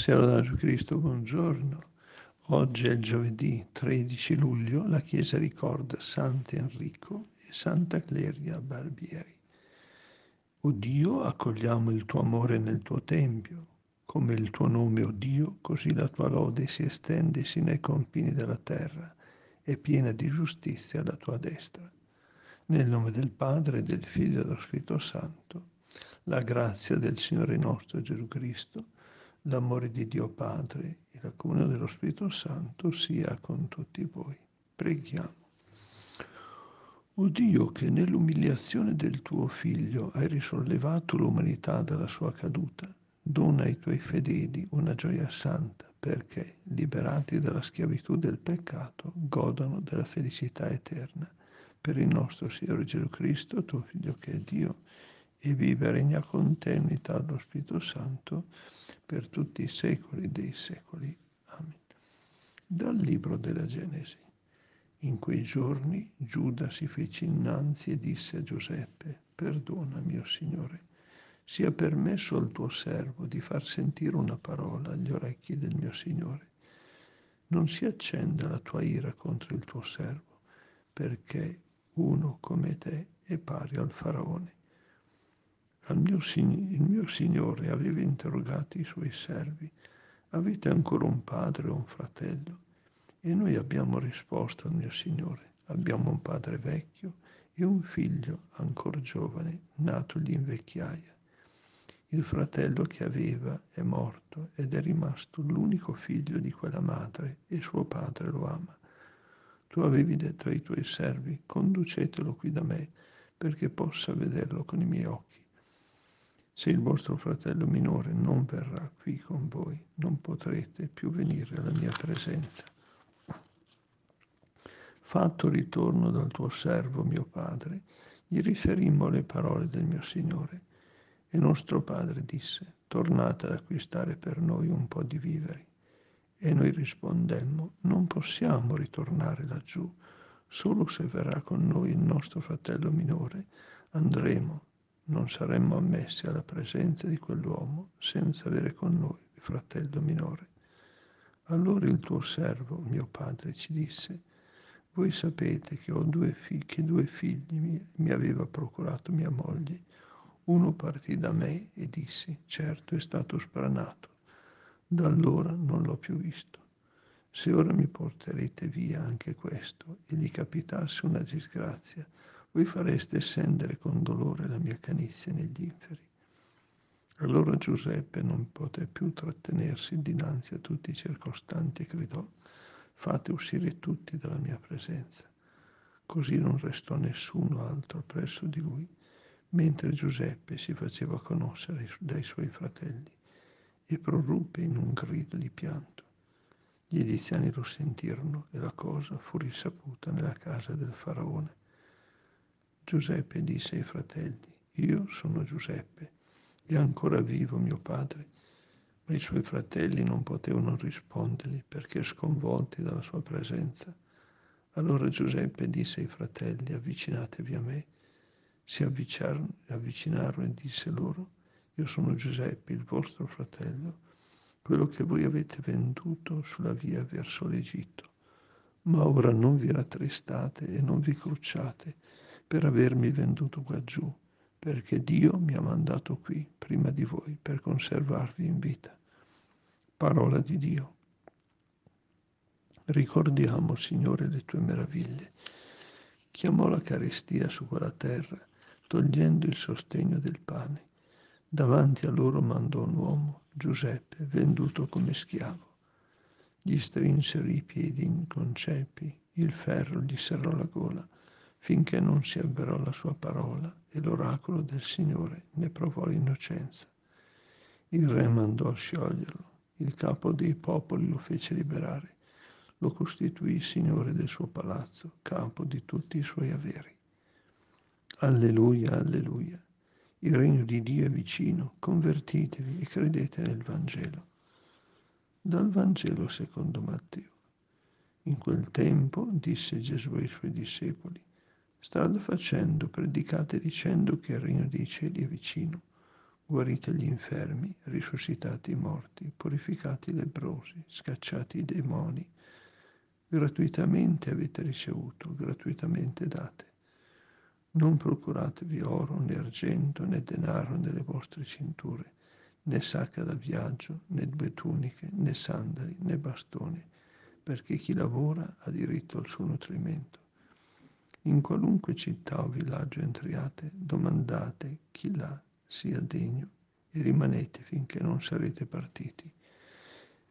Signore Gesù Cristo, buongiorno. Oggi è il giovedì 13 luglio, la Chiesa ricorda Sant'Enrico e Santa Cleria Barbieri. O Dio, accogliamo il tuo amore nel tuo Tempio. Come il tuo nome, o Dio, così la tua lode si estende sino ai confini della terra e piena di giustizia la tua destra. Nel nome del Padre, del Figlio e dello Spirito Santo, la grazia del Signore nostro Gesù Cristo, l'amore di Dio Padre e la comunione dello Spirito Santo sia con tutti voi. Preghiamo. O Dio che nell'umiliazione del tuo Figlio hai risollevato l'umanità dalla sua caduta, dona ai tuoi fedeli una gioia santa perché, liberati dalla schiavitù del peccato, godano della felicità eterna. Per il nostro Signore Gesù Cristo, tuo Figlio che è Dio, e vive e te in unità dello Spirito Santo per tutti i secoli dei secoli. Amen. Dal libro della Genesi. In quei giorni Giuda si fece innanzi e disse a Giuseppe, perdona mio Signore, sia permesso al tuo servo di far sentire una parola agli orecchi del mio Signore. Non si accenda la tua ira contro il tuo servo, perché uno come te è pari al faraone mio, il mio Signore aveva interrogato i suoi servi, avete ancora un padre o un fratello? E noi abbiamo risposto al mio Signore, abbiamo un padre vecchio e un figlio ancora giovane, natogli in vecchiaia. Il fratello che aveva è morto ed è rimasto l'unico figlio di quella madre e suo padre lo ama. Tu avevi detto ai tuoi servi, conducetelo qui da me perché possa vederlo con i miei occhi. Se il vostro fratello minore non verrà qui con voi, non potrete più venire alla mia presenza. Fatto ritorno dal tuo servo, mio padre, gli riferimmo le parole del mio Signore. E nostro padre disse, tornate ad acquistare per noi un po' di viveri. E noi rispondemmo, non possiamo ritornare laggiù, solo se verrà con noi il nostro fratello minore, andremo non saremmo ammessi alla presenza di quell'uomo senza avere con noi il fratello minore. Allora il tuo servo, mio padre, ci disse, voi sapete che due figli, che due figli mi, mi aveva procurato mia moglie. Uno partì da me e dissi, certo è stato spranato. Da allora non l'ho più visto. Se ora mi porterete via anche questo e gli capitasse una disgrazia, voi fareste scendere con dolore la mia canizia negli inferi. Allora Giuseppe non poté più trattenersi dinanzi a tutti i circostanti e gridò, fate uscire tutti dalla mia presenza. Così non restò nessuno altro presso di lui, mentre Giuseppe si faceva conoscere dai suoi fratelli e proruppe in un grido di pianto. Gli egiziani lo sentirono e la cosa fu risaputa nella casa del faraone Giuseppe disse ai fratelli, io sono Giuseppe, è ancora vivo mio padre. Ma i suoi fratelli non potevano rispondergli perché sconvolti dalla sua presenza. Allora Giuseppe disse ai fratelli, avvicinatevi a me. Si avvicinarono e disse loro, io sono Giuseppe, il vostro fratello, quello che voi avete venduto sulla via verso l'Egitto. Ma ora non vi rattristate e non vi crucciate per avermi venduto qua giù, perché Dio mi ha mandato qui prima di voi per conservarvi in vita. Parola di Dio. Ricordiamo, Signore, le tue meraviglie. Chiamò la carestia su quella terra, togliendo il sostegno del pane. Davanti a loro mandò un uomo, Giuseppe, venduto come schiavo. Gli strinsero i piedi in conceppi, il ferro gli serrò la gola finché non si avverò la sua parola e l'oracolo del Signore ne provò l'innocenza. Il re mandò a scioglierlo, il capo dei popoli lo fece liberare, lo costituì signore del suo palazzo, capo di tutti i suoi averi. Alleluia, alleluia. Il regno di Dio è vicino, convertitevi e credete nel Vangelo. Dal Vangelo secondo Matteo. In quel tempo disse Gesù ai suoi discepoli, Strada facendo, predicate dicendo che il regno dei cieli è vicino. guarite gli infermi, risuscitate i morti, purificate i leprosi, scacciate i demoni. Gratuitamente avete ricevuto, gratuitamente date. Non procuratevi oro né argento né denaro nelle vostre cinture, né sacca da viaggio, né due tuniche, né sandali, né bastoni, perché chi lavora ha diritto al suo nutrimento. In qualunque città o villaggio entriate, domandate chi là sia degno e rimanete finché non sarete partiti.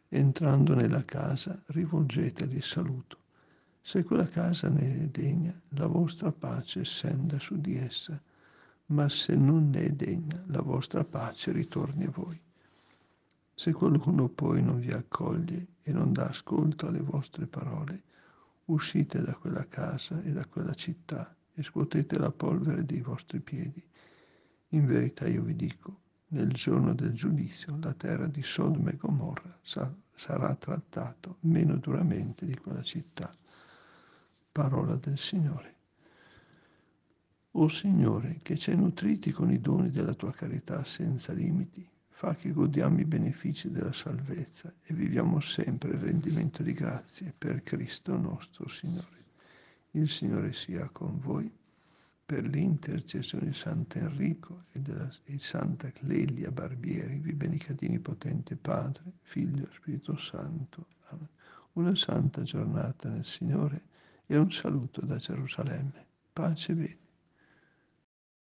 Entrando nella casa, rivolgetegli il saluto. Se quella casa ne è degna, la vostra pace scenda su di essa, ma se non ne è degna, la vostra pace ritorni a voi. Se qualcuno poi non vi accoglie e non dà ascolto alle vostre parole, uscite da quella casa e da quella città e scuotete la polvere dei vostri piedi in verità io vi dico, nel giorno del giudizio la terra di Sodoma e Gomorra sa- sarà trattato meno duramente di quella città. Parola del Signore. O Signore, che ci hai nutriti con i doni della tua carità senza limiti, fa che godiamo i benefici della salvezza e viviamo sempre il rendimento di grazie per Cristo nostro Signore. Il Signore sia con voi per l'intercessione di Sant'Enrico e di Santa Clelia Barbieri, vi benedicatini potente Padre, Figlio e Spirito Santo. Amen. Una santa giornata nel Signore e un saluto da Gerusalemme. Pace e bene.